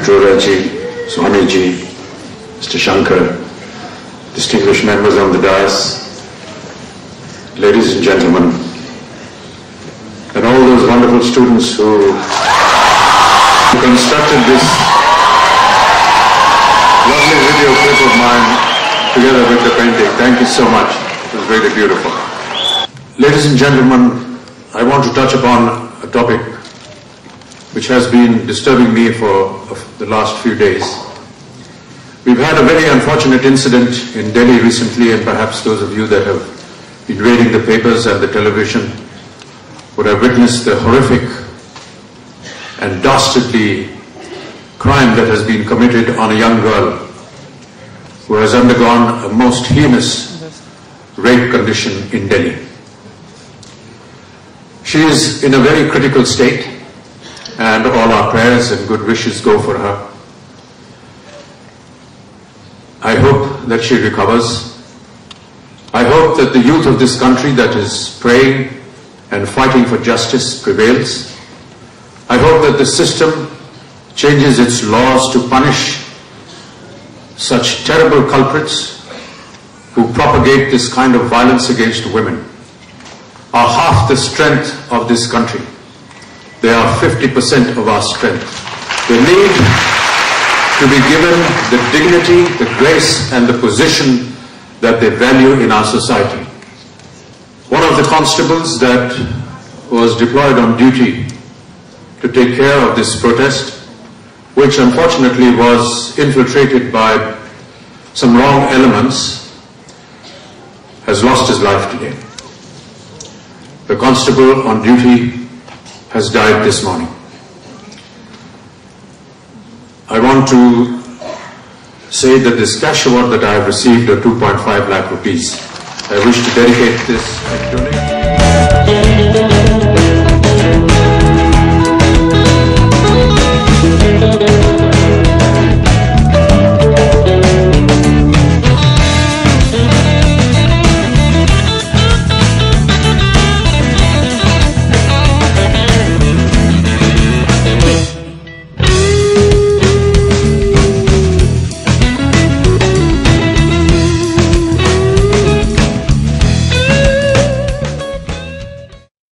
Katruraji, Swamiji, Mr. Shankar, distinguished members on the dais, ladies and gentlemen, and all those wonderful students who constructed this lovely video clip of mine together with the painting. Thank you so much. It was really beautiful. Ladies and gentlemen, I want to touch upon a topic which has been disturbing me for uh, the last few days. We've had a very unfortunate incident in Delhi recently, and perhaps those of you that have been reading the papers and the television would have witnessed the horrific and dastardly crime that has been committed on a young girl who has undergone a most heinous rape condition in Delhi. She is in a very critical state and all our prayers and good wishes go for her. I hope that she recovers. I hope that the youth of this country that is praying and fighting for justice prevails. I hope that the system changes its laws to punish such terrible culprits who propagate this kind of violence against women are half the strength of this country. They are 50% of our strength. They need to be given the dignity, the grace and the position that they value in our society. One of the constables that was deployed on duty to take care of this protest, which unfortunately was infiltrated by some wrong elements, has lost his life today. The constable on duty has died this morning. I want to say that this cash award that I have received of 2.5 lakh rupees, I wish to dedicate this